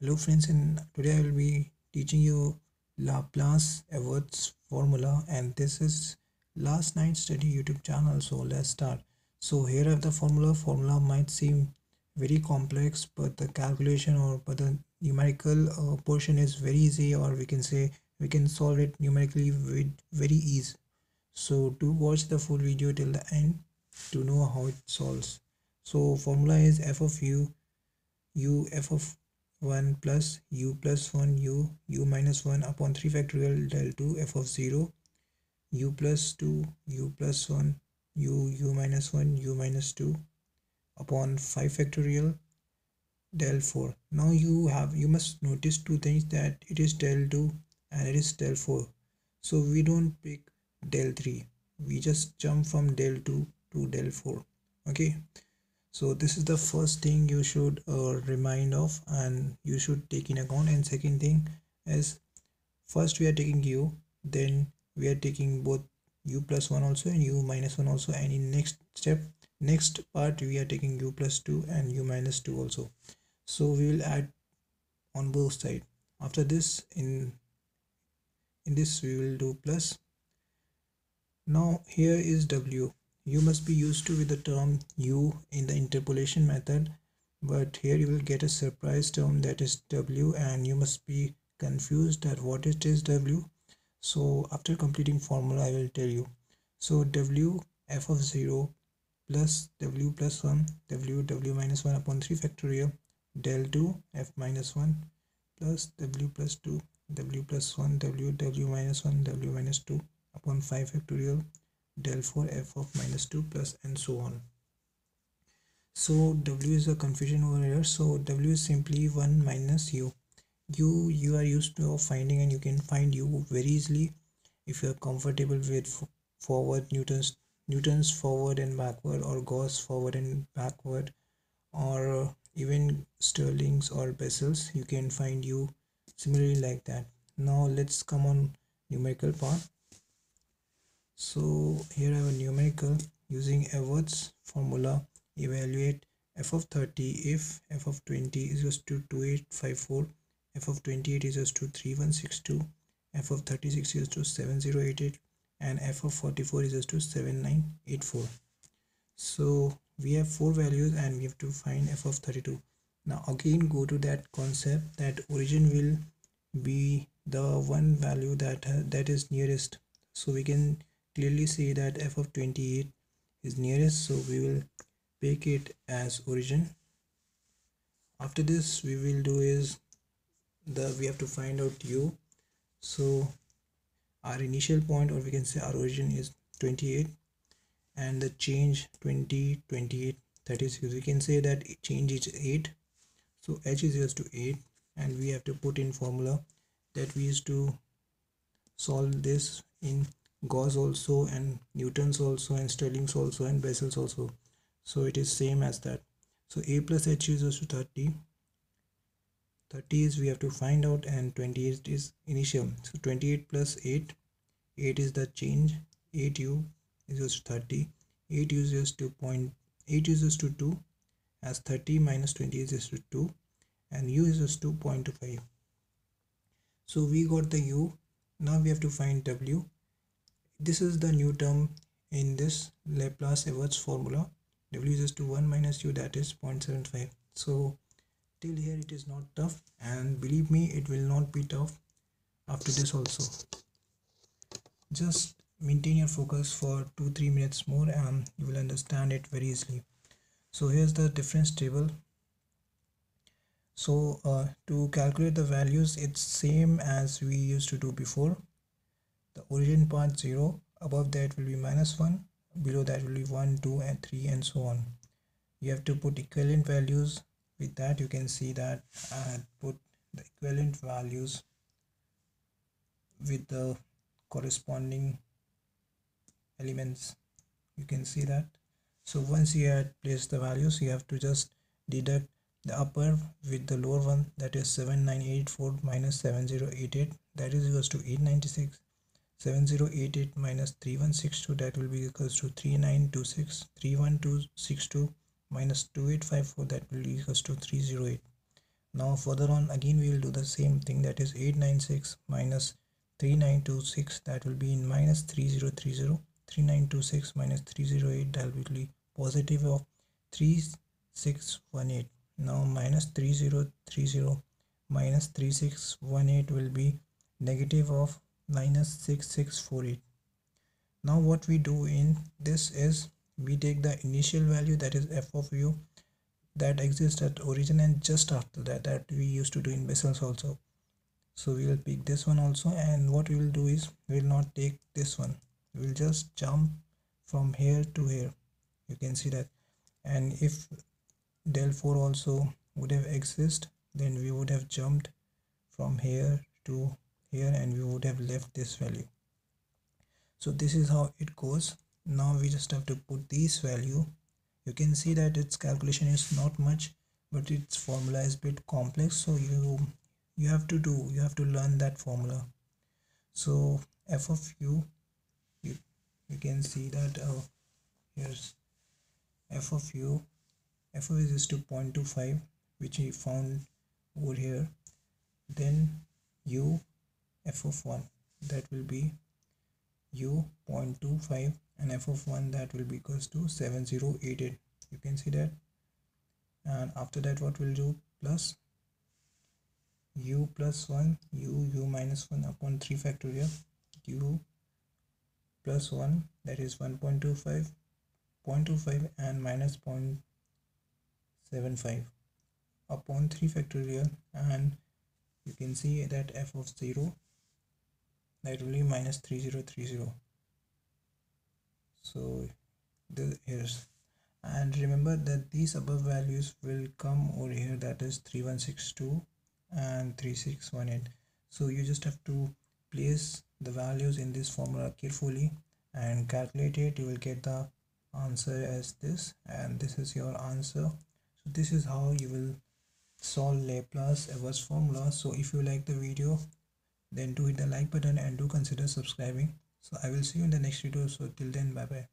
Hello friends and today I will be teaching you Laplace Everett's formula and this is last night study YouTube channel so let's start. So here have the formula. Formula might seem very complex but the calculation or but the numerical uh, portion is very easy or we can say we can solve it numerically with very ease. So do watch the full video till the end to know how it solves. So formula is f of u u f of 1 plus u plus 1 u u minus 1 upon 3 factorial del 2 f of 0 u plus 2 u plus 1 u u minus 1 u minus 2 upon 5 factorial del 4 now you have you must notice two things that it is del 2 and it is del 4 so we don't pick del 3 we just jump from del 2 to del 4 okay so this is the first thing you should uh, remind of and you should take in account. And second thing is first we are taking u then we are taking both u plus 1 also and u minus 1 also. And in next step next part we are taking u plus 2 and u minus 2 also. So we will add on both side. After this in in this we will do plus. Now here is w you must be used to with the term u in the interpolation method but here you will get a surprise term that is w and you must be confused at what it is w so after completing formula i will tell you. So w f of 0 plus w plus 1 w w minus 1 upon 3 factorial del 2 f minus 1 plus w plus 2 w plus 1 w w minus 1 w minus 2 upon 5 factorial del 4 f of minus 2 plus and so on. So w is a confusion over here. So w is simply 1 minus u. U you are used to finding and you can find u very easily if you are comfortable with forward newtons newtons forward and backward or gauss forward and backward or even stirlings or Bessel's. You can find u similarly like that. Now let's come on numerical part so here I have a numerical using Everett's formula. Evaluate f of 30 if f of 20 is equals to 2854 f of 28 is equals to 3162 f of 36 is to 7088 and f of 44 is to 7984 so we have four values and we have to find f of 32 now again go to that concept that origin will be the one value that that is nearest. So we can clearly see that f of 28 is nearest so we will pick it as origin. After this we will do is the we have to find out u. So our initial point or we can say our origin is 28 and the change 20 28 36 we can say that change is 8 so h is equals to 8 and we have to put in formula that we used to solve this in Gauss also and Newtons also and Stirlings also and Bessel's also. So it is same as that. So a plus h is equals to 30. 30 is we have to find out and 28 is initial. So 28 plus 8. 8 is the change. 8u is equals to 30. 8 is equals to point 8 is equals to 2 as 30 minus 20 is equals to 2 and u is equals to 2.25. So we got the u. Now we have to find w this is the new term in this Laplace Everett's formula w is to 1 minus u that is 0.75 so till here it is not tough and believe me it will not be tough after this also. Just maintain your focus for 2-3 minutes more and you will understand it very easily. So here's the difference table. So uh, to calculate the values it's same as we used to do before the origin part 0 above that will be minus 1 below that will be 1 2 and 3 and so on. You have to put equivalent values. With that you can see that I had put the equivalent values with the corresponding elements. You can see that. So once you had placed the values you have to just deduct the upper with the lower one. That is 7984 minus 7088 that is equals to 896 7088 minus 3162 that will be equals to 3926 31262 minus 2854 that will be equals to 308 now further on again we will do the same thing that is 896 minus 3926 that will be in minus 3030 3926 minus 308 that will be positive of 3618 now minus 3030 minus 3618 will be negative of minus 6648 now what we do in this is we take the initial value that is f of u that exists at origin and just after that that we used to do in Bessel's also. So we will pick this one also and what we will do is we will not take this one. We will just jump from here to here. You can see that. And if del 4 also would have exist then we would have jumped from here to here and we would have left this value. So this is how it goes. Now we just have to put this value. You can see that its calculation is not much but its formula is a bit complex. So you you have to do you have to learn that formula. So f of u you, you can see that uh, here's f of u f of is to 0.25 which we found over here. Then u f of 1 that will be u 0.25 and f of 1 that will be equals to 7088 you can see that. And after that what we'll do? Plus u plus 1 u u minus 1 upon 3 factorial u plus 1 that is 1.25 0.25 and minus 0.75 upon 3 factorial and you can see that f of 0 that will be minus 3030 so this here's and remember that these above values will come over here that is 3162 and 3618 so you just have to place the values in this formula carefully and calculate it. You will get the answer as this and this is your answer. So this is how you will solve Laplace Everett's formula. So if you like the video then do hit the like button and do consider subscribing. So i will see you in the next video. So till then bye bye